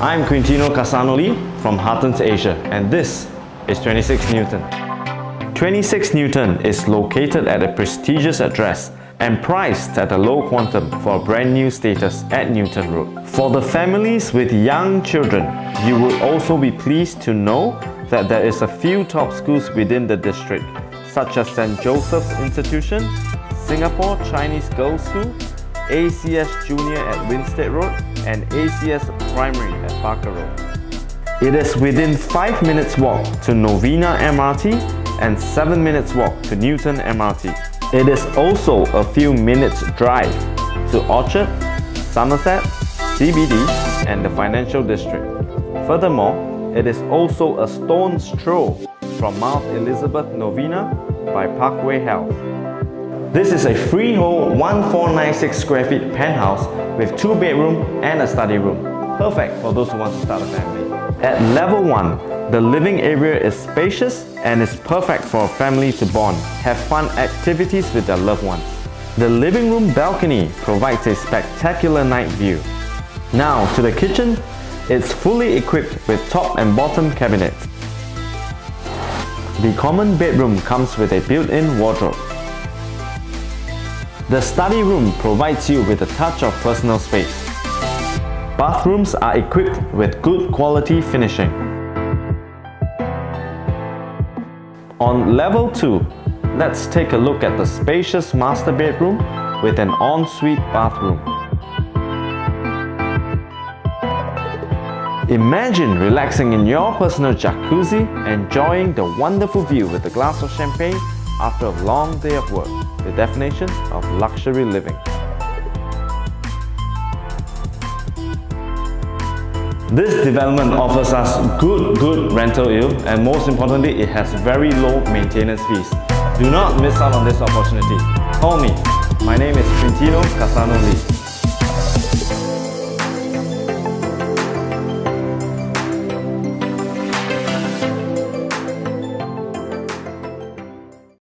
I'm Quintino Cassano Lee from Huttons Asia and this is 26 Newton. 26 Newton is located at a prestigious address and priced at a low quantum for a brand new status at Newton Road. For the families with young children, you will also be pleased to know that there is a few top schools within the district, such as St. Joseph's Institution, Singapore Chinese Girls' School, ACS Junior at Winstedt Road, and ACS Primary at Barker Road. It is within 5 minutes walk to Novena MRT and 7 minutes walk to Newton MRT. It is also a few minutes drive to Orchard, Somerset, CBD and the Financial District. Furthermore, it is also a stone's throw from Mount Elizabeth Novena by Parkway Health. This is a freehold 1496 square feet penthouse with two bedroom and a study room. Perfect for those who want to start a family. At level 1, the living area is spacious and is perfect for a family to bond, have fun activities with their loved ones. The living room balcony provides a spectacular night view. Now to the kitchen, it's fully equipped with top and bottom cabinets. The common bedroom comes with a built-in wardrobe. The study room provides you with a touch of personal space. Bathrooms are equipped with good quality finishing. On level 2, let's take a look at the spacious master bedroom with an ensuite bathroom. Imagine relaxing in your personal jacuzzi, enjoying the wonderful view with a glass of champagne after a long day of work, the definition of luxury living. This development offers us good, good rental yield and most importantly, it has very low maintenance fees. Do not miss out on this opportunity. Call me. My name is Quintino Cassano Lee.